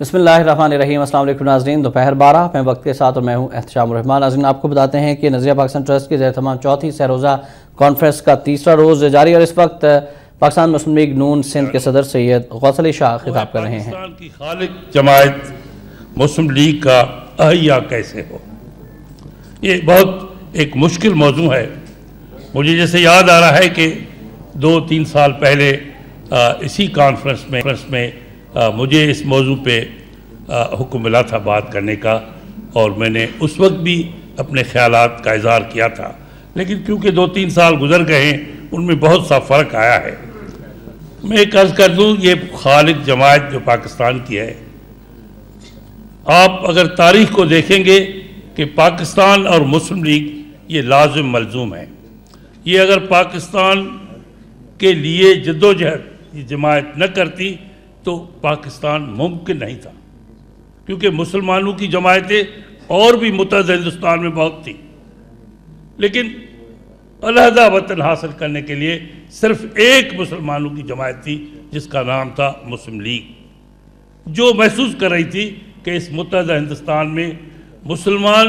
बसमीम असल नाजरीन। दोपहर बारह, में वक्त के साथ और मैं हूँ एहतशाम रहमान। नाजरीन, आपको बताते हैं कि नज़रिया पाकिस्तान ट्रस्ट की जैर तमाम चौथी सरोज़ा कॉन्फ्रेंस का तीसरा रोज़ जारी और इस वक्त पाकिस्तान मुस्लिम लीग नून सिंध के सदर सैयद गौसल शाह खिताब कर रहे हैं। की खालिक जमायत मुस्लिम लीग का अहिया कैसे हो? ये बहुत एक मुश्किल मौजू है। मुझे जैसे याद आ रहा है कि दो तीन साल पहले इसी कॉन्फ्रेंस में आ, मुझे इस मौजू पे हुक्म मिला था बात करने का और मैंने उस वक्त भी अपने ख्याल का इजहार किया था। लेकिन क्योंकि दो तीन साल गुजर गए हैं उनमें बहुत सा फ़र्क आया है। मैं एक अर्ज़ कर दूँ ये खालिद जमायत जो पाकिस्तान की है आप अगर तारीख को देखेंगे कि पाकिस्तान और मुस्लिम लीग ये लाजम मलजूम है। ये अगर पाकिस्तान के लिए जद्दोजहद ये जमायत न करती तो पाकिस्तान मुमकिन नहीं था। क्योंकि मुसलमानों की जमायतें और भी मुतद हिंदुस्तान में बहुत थी। लेकिन अलहदा वतन हासिल करने के लिए सिर्फ़ एक मुसलमानों की जमायत थी, जिसका नाम था मुस्लिम लीग। जो महसूस कर रही थी कि इस मुतहद हिंदुस्तान में मुसलमान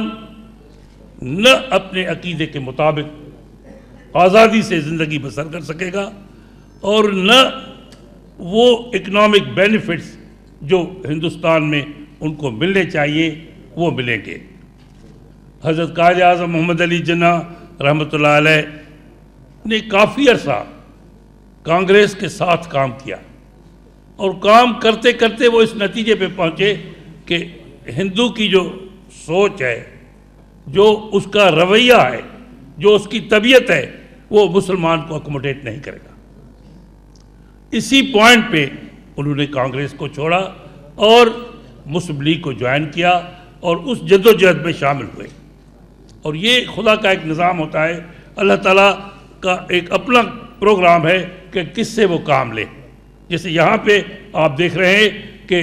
न अपने अकीदे के मुताबिक आज़ादी से ज़िंदगी बसर कर सकेगा और न वो इकनॉमिक बेनिफिट्स जो हिंदुस्तान में उनको मिलने चाहिए, वो मिलेंगे। हज़रत काज आज़म मोहम्मद अली जना रहमत ने काफ़ी अरसा कांग्रेस के साथ काम किया और काम करते करते वो इस नतीजे पे पहुँचे कि हिंदू की जो सोच है, जो उसका रवैया है, जो उसकी तबीयत है, वो मुसलमान को अकोमोडेट नहीं करेगा। इसी पॉइंट पे उन्होंने कांग्रेस को छोड़ा और मुस्लिम लीग को ज्वाइन किया और उस जद्दोजहद में शामिल हुए। और ये खुदा का एक निज़ाम होता है, अल्लाह ताला का एक अपना प्रोग्राम है कि किससे वो काम ले। जैसे यहाँ पे आप देख रहे हैं कि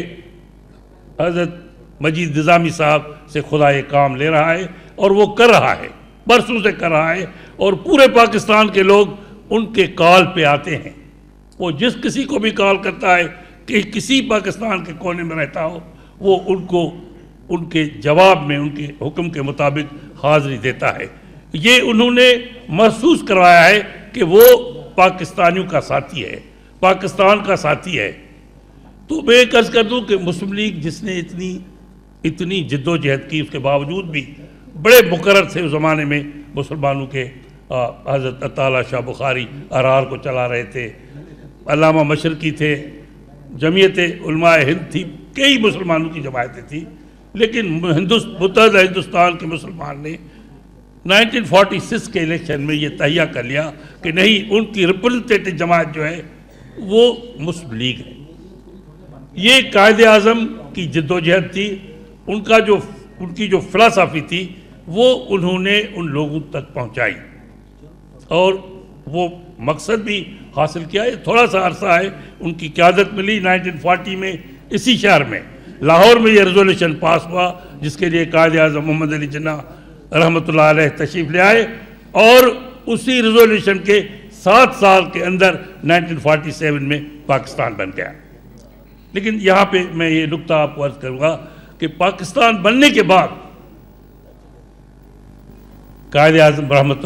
हज़रत मजीद निज़ामी साहब से खुदा ये काम ले रहा है और वो कर रहा है, बरसों से कर रहा है और पूरे पाकिस्तान के लोग उनके कॉल पे आते हैं। वो जिस किसी को भी कॉल करता है कि किसी पाकिस्तान के कोने में रहता हो, वो उनको, उनके जवाब में, उनके हुक्म के मुताबिक हाजिरी देता है। ये उन्होंने महसूस करवाया है कि वो पाकिस्तानियों का साथी है, पाकिस्तान का साथी है। तो मैं कर्ज कर दूँ कि मुस्लिम लीग जिसने इतनी इतनी जद्दोजहद की, उसके बावजूद भी बड़े मुकर थे उस ज़माने में, मुसलमानों के हज़रत अताला शाह बुखारी अरार को चला रहे थे अलामा मशरकी थे जमीयत हिंद थी, कई मुसलमानों की जमायतें थी, लेकिन मुतहद हिंदुस्तान के मुसलमान ने 1946 के इलेक्शन में ये तहिया कर लिया कि नहीं, उनकी रिप्रजेंटेटिव जमात जो है, वो मुस्लिम लीग है। ये कायद अजम की जद्दोजहद थी, उनका जो, उनकी जो फ़िलासफ़ी थी, वो उन्होंने उन लोगों तक पहुंचाई। और वो मकसद भी हासिल किया ये थोड़ा सा अरसा है, उनकी क्यादत मिली 1940 में इसी शहर में। लाहौर में ये रेजोल्यूशन पास हुआ, जिसके लिए कायद अजम मोहम्मद अली जना रहमत तशरीफ़ ले आए और उसी रेजोल्यूशन के सात साल के अंदर 1947 में पाकिस्तान बन गया। लेकिन यहाँ पे मैं ये नुकता आपको अर्ज़ करूँगा कि पाकिस्तान बनने के बाद कायद अजम रहमत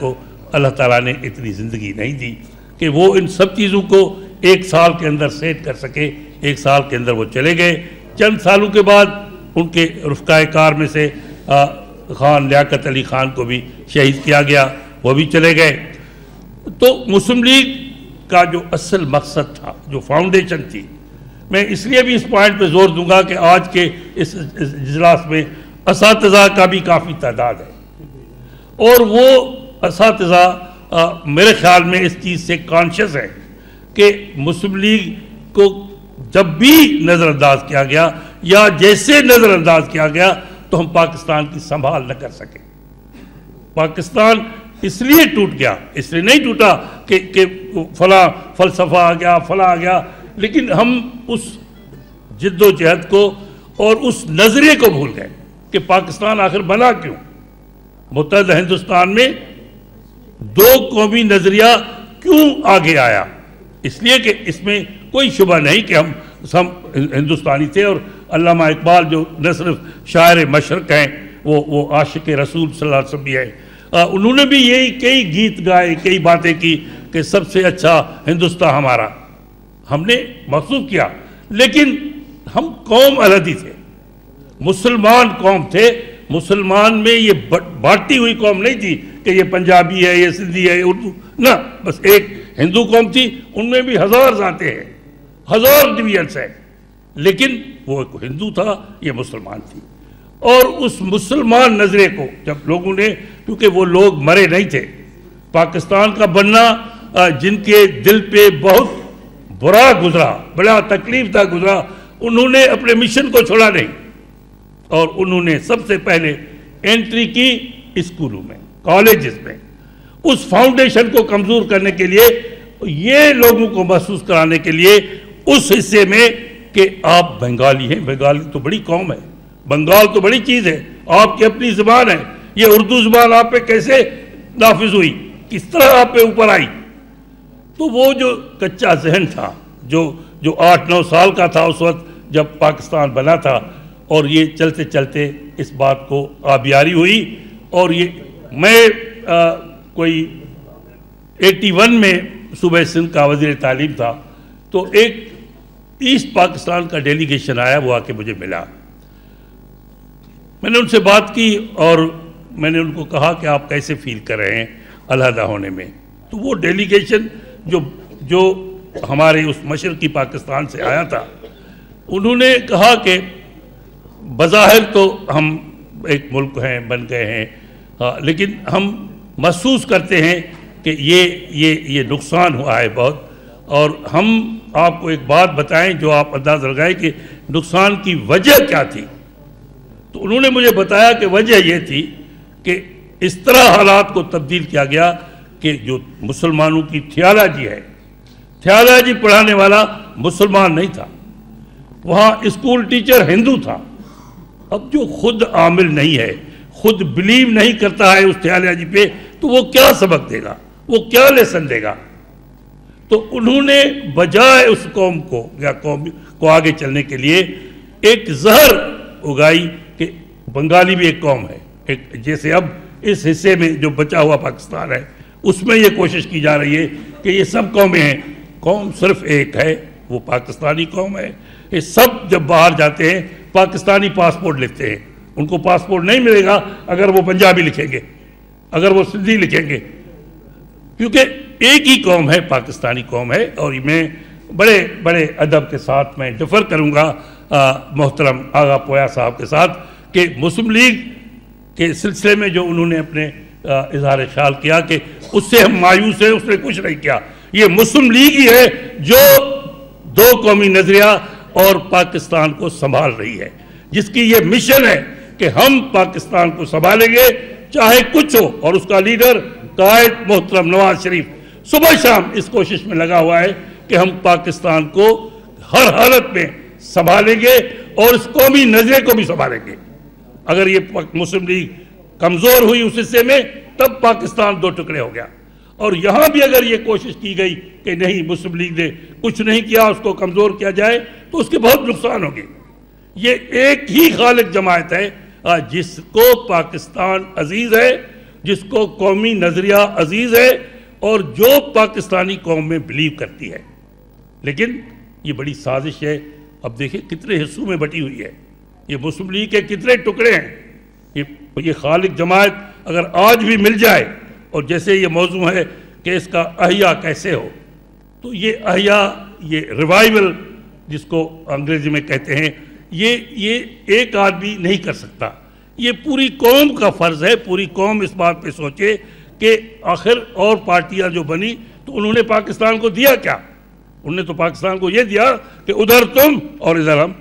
को अल्लाह ताला ने इतनी ज़िंदगी नहीं दी कि वो इन सब चीज़ों को एक साल के अंदर सेट कर सके एक साल के अंदर वो चले गए। चंद सालों के बाद उनके रुफ़ा कार में से आ, खान लियाकत अली ख़ान को भी शहीद किया गया वो भी चले गए। तो मुस्लिम लीग का जो असल मकसद था जो फाउंडेशन थी मैं इसलिए भी इस पॉइंट पे ज़ोर दूँगा कि आज के इस इजलास में इस का भी काफ़ी तादाद है। और वो इस मेरे ख्याल में इस चीज़ से कॉन्शियस है कि मुस्लिम लीग को जब भी नज़रअंदाज किया गया या जैसे नज़रअंदाज किया गया तो हम पाकिस्तान की संभाल न कर सके। पाकिस्तान इसलिए टूट गया इसलिए नहीं टूटा कि, कि फला फलसफा आ गया फला आ गया लेकिन हम उस जद्दोजहद को और उस नज़रिए को भूल गए कि पाकिस्तान आखिर बना क्यों? मुतहद हिंदुस्तान में दो कौमी नज़रिया क्यों आगे आया? इसलिए कि इसमें कोई शुबा नहीं कि हम हम हिंदुस्तानी थे और अल्लामा इकबाल जो न सिर्फ़ शायर मशरक हैं, वो वो आशिक रसूल अलैहि भी है। उन्होंने भी यही कई गीत गाए, कई बातें की कि सबसे अच्छा हिंदुस्तान हमारा। हमने महसूस किया, लेकिन हम कौम अलग ही थे, मुसलमान कौम थे। मुसलमान में ये बांटी हुई कौम नहीं थी कि ये पंजाबी है, ये सिंधी है, ये उर्दू। ना, बस एक हिंदू कौम थी, उनमें भी हज़ार जाते हैं, हज़ार डिवीजन्स हैं। लेकिन वो एक हिंदू था, ये मुसलमान थी। और उस मुसलमान नजरे को जब लोगों ने, क्योंकि वो लोग मरे नहीं थे, पाकिस्तान का बनना जिनके दिल पे बहुत बुरा गुजरा, बड़ा तकलीफ़ था गुजरा, उन्होंने अपने मिशन को छोड़ा नहीं। और उन्होंने सबसे पहले एंट्री की स्कूलों में। कॉलेजेस में, उस फाउंडेशन को कमज़ोर करने के लिए, ये लोगों को महसूस कराने के लिए, उस हिस्से में कि आप बंगाली हैं। बंगाली तो बड़ी कौम है। बंगाल तो बड़ी चीज़ है। आपकी अपनी ज़बान है। ये उर्दू ज़बान आप पे कैसे नाफिज हुई? किस तरह आप पे ऊपर आई? तो वो जो कच्चा जहन था, जो जो आठ, नौ साल का था उस वक्त, जब पाकिस्तान बना था, और ये चलते चलते इस बात को आबियारी हुई, और ये मैं आ, कोई 81 में सुबह सिंध का वज़ीर तालीम था तो एक ईस्ट पाकिस्तान का डेलीगेशन आया वो आके मुझे मिला। मैंने उनसे बात की और मैंने उनको कहा कि आप कैसे फील कर रहे हैं अलहदा होने में। तो वो डेलीगेशन जो जो हमारे उस मशरकी पाकिस्तान से आया था उन्होंने कहा कि बज़ाहिर तो हम एक मुल्क हैं बन गए हैं हाँ लेकिन हम महसूस करते हैं कि ये ये ये नुकसान हुआ है बहुत। और हम आपको एक बात बताएँ जो आप अंदाज लगाएँ कि नुकसान की वजह क्या थी। तो उन्होंने मुझे बताया कि वजह ये थी कि इस तरह हालात को तब्दील किया गया कि जो मुसलमानों की थियालाजी है, थियालाजी पढ़ाने वाला मुसलमान नहीं था। वहाँ स्कूल टीचर हिंदू था। अब जो खुद आमिल नहीं है खुद बिलीव नहीं करता है उस थियालजी पे तो वो क्या सबक देगा? वो क्या लेसन देगा? तो उन्होंने बजाय उस कौम को, या कौम को आगे चलने के लिए एक जहर उगाई कि बंगाली भी एक कौम है। एक जैसे अब इस हिस्से में जो बचा हुआ पाकिस्तान है, उसमें ये कोशिश की जा रही है कि ये सब कौमें हैं। कौम सिर्फ़ एक है, वो पाकिस्तानी कौम है। ये सब जब बाहर जाते हैं, पाकिस्तानी पासपोर्ट लेते हैं। उनको पासपोर्ट नहीं मिलेगा अगर वो पंजाबी लिखेंगे, अगर वो सिंधी लिखेंगे। क्योंकि एक ही कौम है, पाकिस्तानी कौम है, और मैं बड़े बड़े अदब के साथ मैं डिफर करूँगा मोहतरम आगा पोया साहब के साथ कि मुस्लिम लीग के सिलसिले में जो उन्होंने अपने इजहार ख्याल किया कि उससे हम मायूस हैं, उसने कुछ नहीं किया। ये मुस्लिम लीग ही है जो दो कौमी नज़रिया और पाकिस्तान को संभाल रही है, जिसकी ये मिशन है कि हम पाकिस्तान को संभालेंगे, चाहे कुछ हो। और उसका लीडर कायद मोहतरम नवाज़ शरीफ सुबह शाम इस कोशिश में लगा हुआ है कि हम पाकिस्तान को हर हालत में संभालेंगे और इस कौमी नजरे को भी संभालेंगे। अगर ये मुस्लिम लीग कमज़ोर हुई उस हिस्से में, तब पाकिस्तान दो टुकड़े हो गया। और यहाँ भी अगर ये कोशिश की गई कि नहीं, मुस्लिम लीग ने कुछ नहीं किया, उसको कमज़ोर किया जाए तो उसके बहुत नुकसान होंगे। ये एक ही खालिक जमात है जिसको पाकिस्तान अज़ीज़ है, जिसको कौमी नज़रिया अज़ीज़ है, और जो पाकिस्तानी कौम में बिलीव करती है। लेकिन ये बड़ी साजिश है। अब देखिए कितने हिस्सों में बटी हुई है। ये मुस्लिम लीग के कितने टुकड़े हैं। ये ये खालिक जमात अगर आज भी मिल जाए, और जैसे ये मौजू है कि इसका अहिया कैसे हो तो ये अहिया, ये रिवाइवल जिसको अंग्रेज़ी में कहते हैं ये ये एक आदमी नहीं कर सकता। ये पूरी कौम का फ़र्ज़ है, पूरी कौम इस बात पे सोचे कि आखिर और पार्टियाँ जो बनी तो उन्होंने पाकिस्तान को दिया क्या? उन्होंने तो पाकिस्तान को ये दिया कि उधर तुम और इधर हम।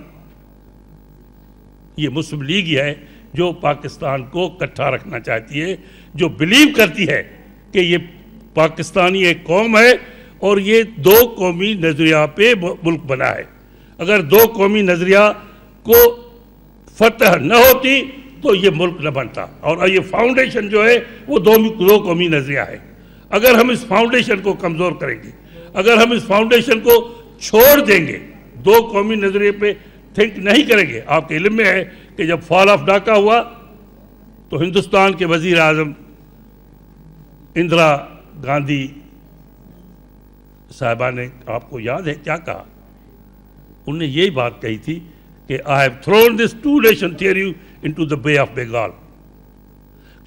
ये मुस्लिम लीग ही जो पाकिस्तान को इकट्ठा रखना चाहती है, जो बिलीव करती है कि ये पाकिस्तानी एक कौम है और ये दो कौमी नज़रिया पे मुल्क बना है। अगर दो कौमी नज़रिया को फतह न होती तो ये मुल्क न बनता। और ये फाउंडेशन जो है, वो दो दो कौमी नज़रिया है। अगर हम इस फाउंडेशन को कमज़ोर करेंगे, अगर हम इस फाउंडेशन को छोड़ देंगे, दो कौमी नज़रिए पे थिंक नहीं करेंगे। आपके इल्म में है कि जब फॉल ऑफ़ डाका हुआ तो हिंदुस्तान के वज़ीर आज़म, इंदिरा गांधी साहबा ने, आपको याद है क्या कहा? उनने यही बात कही थी कि I have thrown this two nation theory into the Bay of Bengal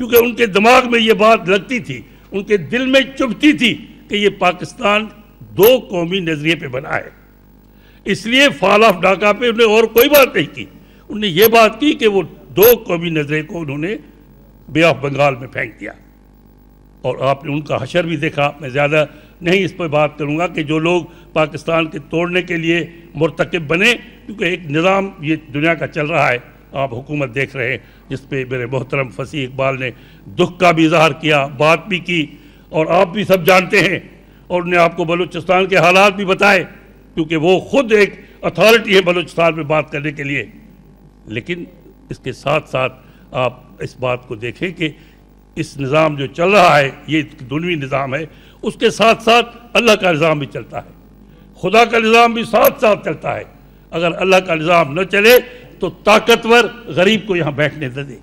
क्योंकि उनके दिमाग में ये बात लगती थी, उनके दिल में चुभती थी कि ये पाकिस्तान दो कौमी नज़रिए पे बना है। इसलिए फॉल ऑफ़ डाका पे उन्होंने और कोई बात नहीं की। उन्होंने ये बात की कि वो दो कौमी नज़रिए को उन्होंने बे ऑफ़ बंगाल में फेंक दिया। और आपने उनका हशर भी देखा। मैं ज़्यादा नहीं इस पर बात करूँगा कि जो लोग पाकिस्तान के तोड़ने के लिए मरतकब बने, क्योंकि एक निज़ाम ये दुनिया का चल रहा है। आप हुकूमत देख रहे हैं, जिस पे मेरे मोहतरम फसी इकबाल ने दुख का भी इजहार किया, बात भी की, और आप भी सब जानते हैं, और उन्हें आपको बलूचिस्तान के हालात भी बताए, क्योंकि वो खुद एक अथॉरिटी है बलूचिस्तान में बात करने के लिए। लेकिन इसके साथ साथ आप इस बात को देखें कि इस निज़ाम जो चल रहा है, ये दुनवी निज़ाम है, उसके साथ साथ अल्लाह का निज़ाम भी चलता है। खुदा का निज़ाम भी साथ साथ चलता है। अगर अल्लाह का निज़ाम न चले तो ताकतवर गरीब को यहाँ बैठने दे दे।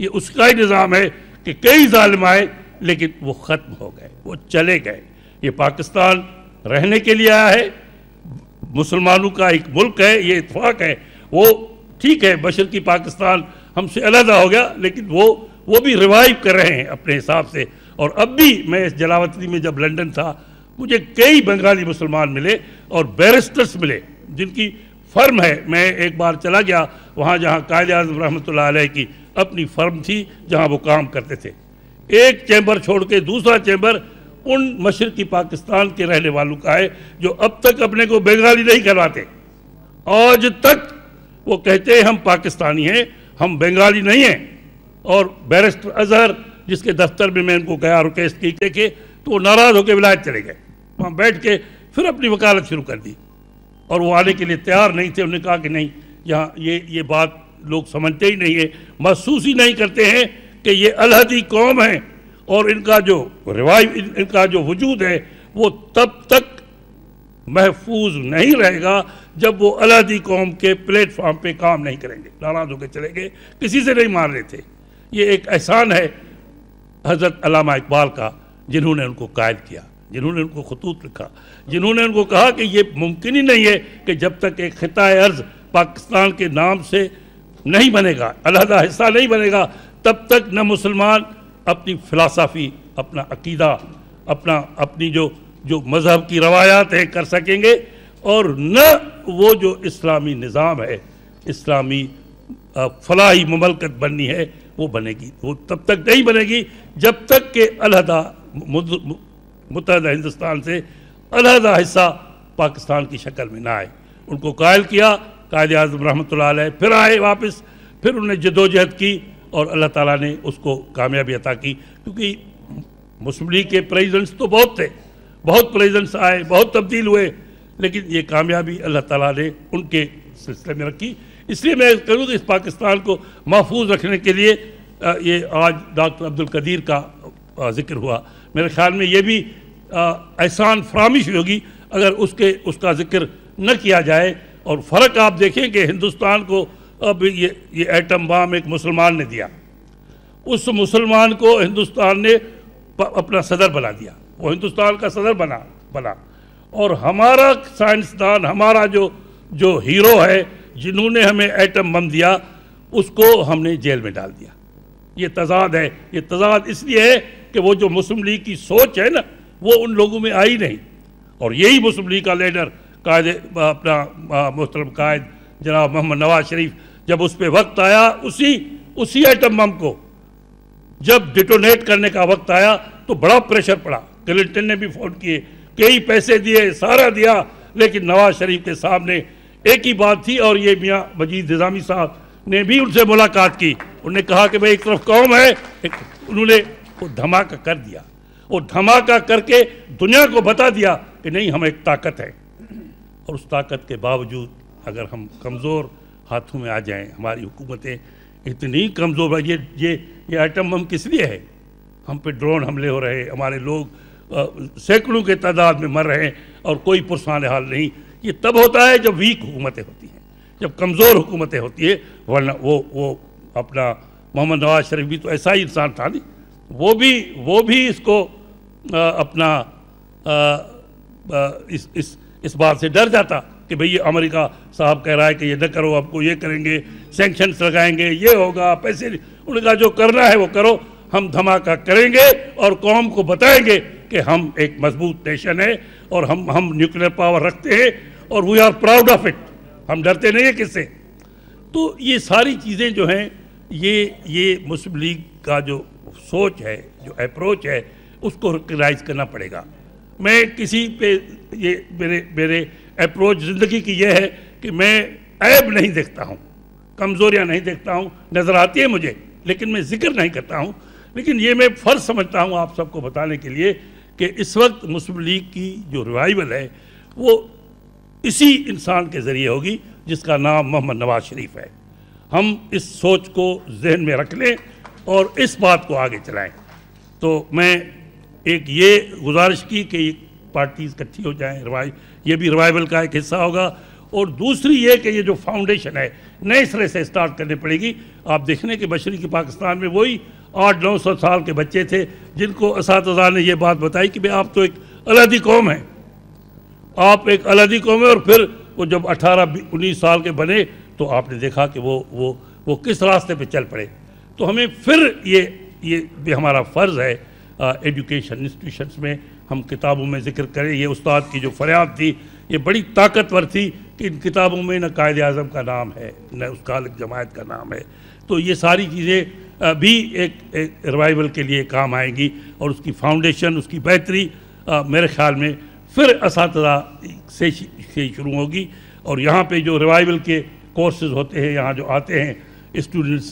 ये उसका ही निज़ाम है कि कई ालिम आए, लेकिन वो ख़त्म हो गए, वो चले गए। ये पाकिस्तान रहने के लिए आया है। मुसलमानों का एक मुल्क है, ये इतफाक़ है। वो ठीक है, बशर की पाकिस्तान हमसे अलहदा हो गया, लेकिन वो वो भी रिवाइव कर रहे हैं अपने हिसाब से। और अब भी मैं इस जलावतनी में जब लंदन था मुझे कई बंगाली मुसलमान मिले और बैरिस्टर्स मिले, जिनकी फर्म है। मैं एक बार चला गया, वहाँ जहाँ कायद आज़म रहमत की अपनी फर्म थी, जहाँ वो काम करते थे। एक चैम्बर छोड़ के दूसरा चैम्बर उन मशरकी पाकिस्तान के रहने वालों का है, जो अब तक अपने को बंगाली नहीं करवाते। आज तक वो कहते हैं, हम पाकिस्तानी हैं, हम बंगाली नहीं हैं। और बैरिस्टर अजहर, जिसके दफ्तर में मैं उनको गया रुकेश की के तो वो नाराज़ होकर विलायत चले गए। वहाँ बैठ के फिर अपनी वकालत शुरू कर दी। और वो आने के लिए तैयार नहीं थे, उन्होंने कहा कि नहीं, यहाँ ये ये बात लोग समझते ही नहीं है, महसूस ही नहीं करते हैं कि ये अलहदी कौम है और इनका जो रिवाइव इनका जो वजूद है, वो तब तक महफूज नहीं रहेगा जब वो अलहदी कौम के प्लेटफॉर्म पे काम नहीं करेंगे। नाराज़ होकर चले गए, किसी से नहीं मार रहे थे। ये एक एहसान है हज़रत अलामा इकबाल का, जिन्होंने उनको कायद किया। जिन्होंने उनको खतूत लिखा, जिन्होंने उनको कहा कि ये मुमकिन ही नहीं है कि जब तक एक ख़िता अर्ज़ पाकिस्तान के नाम से नहीं बनेगा, अलहदा हिस्सा नहीं बनेगा, तब तक न मुसलमान अपनी फ़िलासफ़ी, अपना अकीदा, अपना, अपनी जो जो मज़हब की रवायात है कर सकेंगे और न वो जो इस्लामी निज़ाम है, इस्लामी फलाही ममलकत बननी है, वो बनेगी, वो तब तक नहीं बनेगी जब तक के अलहदा मुतहदा हिंदुस्तान से अलहदा हिस्सा पाकिस्तान की शक्ल में ना आए। उनको कायल किया, कायद आज़म रहमत फिर आए वापस, फिर उन्हें जदोजहद की और अल्लाह ताला ने उसको कामयाबी अता की। क्योंकि मुस्लिम लीग के प्रेजिडेंट्स तो बहुत थे, बहुत प्रेजिडेंट्स आए, बहुत तब्दील हुए, लेकिन ये कामयाबी अल्लाह ताला ने उनके सिलसिले में रखी। इसलिए मैं करूँ कि इस पाकिस्तान को महफूज रखने के लिए ये आज डॉक्टर अब्दुल कदीर का ज़िक्र हुआ। मेरे ख्याल में ये भी एहसान फरामिश होगी अगर उसके, उसका ज़िक्र न किया जाए। और फ़र्क आप देखें कि हिंदुस्तान को अब ये ये एटम बम एक मुसलमान ने दिया। उस मुसलमान को हिंदुस्तान ने अपना सदर बना दिया। वो हिंदुस्तान का सदर बना बना। और हमारा साइंसदान, हमारा जो जो हीरो है, जिन्होंने हमें एटम बम दिया, उसको हमने जेल में डाल दिया। ये तजाद है। ये तजाद इसलिए है कि वो जो मुस्लिम लीग की सोच है ना वो उन लोगों में आई नहीं। और यही मुस्लिम लीग का लीडर कायद, अपना मोहतरम कायद जनाब मोहम्मद नवाज़ शरीफ, जब उस पर वक्त आया, उसी उसी आइटम बम को, जब डिटोनेट करने का वक्त आया तो बड़ा प्रेशर पड़ा। क्लिंटन ने भी फ़ोन किए, कई पैसे दिए, सारा दिया, लेकिन नवाज़ शरीफ के सामने एक ही बात थी, और ये मियाँ मजीद निज़ामी साहब ने भी उनसे मुलाकात की। उन्होंने कहा कि भाई, एक तरफ़ कौम है उन्होंने धमाका कर दिया। वो धमाका करके दुनिया को बता दिया कि नहीं, हम एक ताकत है। और उस ताकत के बावजूद अगर हम कमज़ोर हाथों में आ जाएँ, हमारी हुकूमतें इतनी कमज़ोर ये ये ये आइटम हम किस लिए है? हम पे ड्रोन हमले हो रहे हैं, हमारे लोग सैकड़ों के तादाद में मर रहे हैं और कोई पुरसान हाल नहीं। ये तब होता है जब वीक हुकूमतें होती हैं, जब कमज़ोर हुकूमतें होती है, वरना वो वो अपना मोहम्मद नवाज़ शरीफ भी तो ऐसा ही इंसान था नहीं वो भी वो भी इसको अपना इस इस इस बात से डर जाता कि भाई ये अमेरिका साहब कह रहा है कि ये न करो, आपको ये करेंगे सेंक्शंस लगाएँगे, ये होगा, पैसे उनका जो करना है वो करो, हम धमाका करेंगे और कौम को बताएँगे कि हम एक मज़बूत नेशन है और हम हम न्यूक्लियर पावर रखते हैं और we are proud of it हम डरते नहीं हैं किससे। तो ये सारी चीज़ें जो हैं, ये ये मुस्लिम लीग का जो सोच है, जो अप्रोच है उसको रिकगनाइज करना पड़ेगा। मैं किसी पे ये मेरे मेरे अप्रोच ज़िंदगी की ये है कि मैं ऐब नहीं देखता हूँ, कमज़ोरियाँ नहीं देखता हूँ, नज़र आती है मुझे, लेकिन मैं ज़िक्र नहीं करता हूँ। लेकिन ये मैं फ़र्ज़ समझता हूँ आप सबको बताने के लिए कि इस वक्त मुस्लिम लीग की जो रिवाइवल है, वो इसी इंसान के ज़रिए होगी, जिसका नाम मोहम्मद नवाज़ शरीफ है। हम इस सोच को जहन में रख लें और इस बात को आगे चलाएँ। तो मैं एक ये गुजारिश की कि पार्टी इकट्ठी हो जाएँ रिवाइव ये भी रिवाइवल का एक हिस्सा होगा। और दूसरी ये कि ये जो फाउंडेशन है, नए सिरे से स्टार्ट करनी पड़ेगी। आप देख कि बशरी की पाकिस्तान में वही आठ, नौ सौ साल के बच्चे थे जिनको इस ने ये बात बताई कि भाई आप तो एक अलहदी कौम है। आप एक अलहदी कौम है और फिर वो जब अठारह उन्नीस साल के बने तो आपने देखा कि वो वो वो किस रास्ते पे चल पड़े। तो हमें फिर ये ये भी हमारा फ़र्ज़ है एजुकेशन इंस्टीट्यूशंस में हम किताबों में ज़िक्र करें। ये उस्ताद की जो फरियाद थी ये बड़ी ताकतवर थी कि इन किताबों में न कायद अज़म का नाम है न उस खालिक जमायत का नाम है। तो ये सारी चीज़ें भी एक, एक रिवाइवल के लिए काम आएँगी और उसकी फाउंडेशन उसकी बेहतरी मेरे ख्याल में फिर इस से से शुरू होगी। और यहाँ पे जो रिवाइवल के कोर्सेज होते हैं यहाँ जो आते हैं स्टूडेंट्स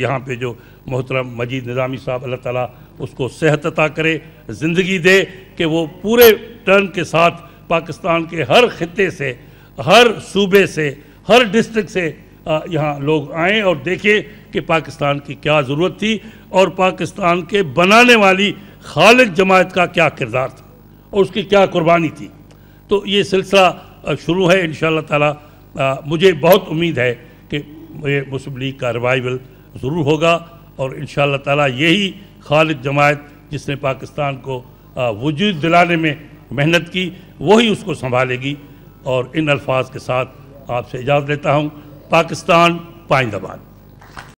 यहाँ पे जो मोहतरम मजीद निज़ामी साहब अल्लाह ताला उसको सेहत अता करे, ज़िंदगी दे कि वो पूरे टर्न के साथ पाकिस्तान के हर खत्े से, हर सूबे से, हर डिस्ट्रिक्ट से यहाँ लोग आएँ और देखें कि पाकिस्तान की क्या ज़रूरत थी और पाकिस्तान के बनाने वाली खालिद जमात का क्या किरदार था और उसकी क्या कुर्बानी थी। तो ये सिलसिला शुरू है इन ताला। मुझे बहुत उम्मीद है कि मुस्लिम लीग का रिवाइवल ज़रूर होगा और इन ताला यही खालिद जमायत जिसने पाकिस्तान को वजूद दिलाने में मेहनत की वही उसको संभालेगी। और इन अल्फाज के साथ आपसे इजाज़त लेता हूँ। पाकिस्तान पाइंदाबाद।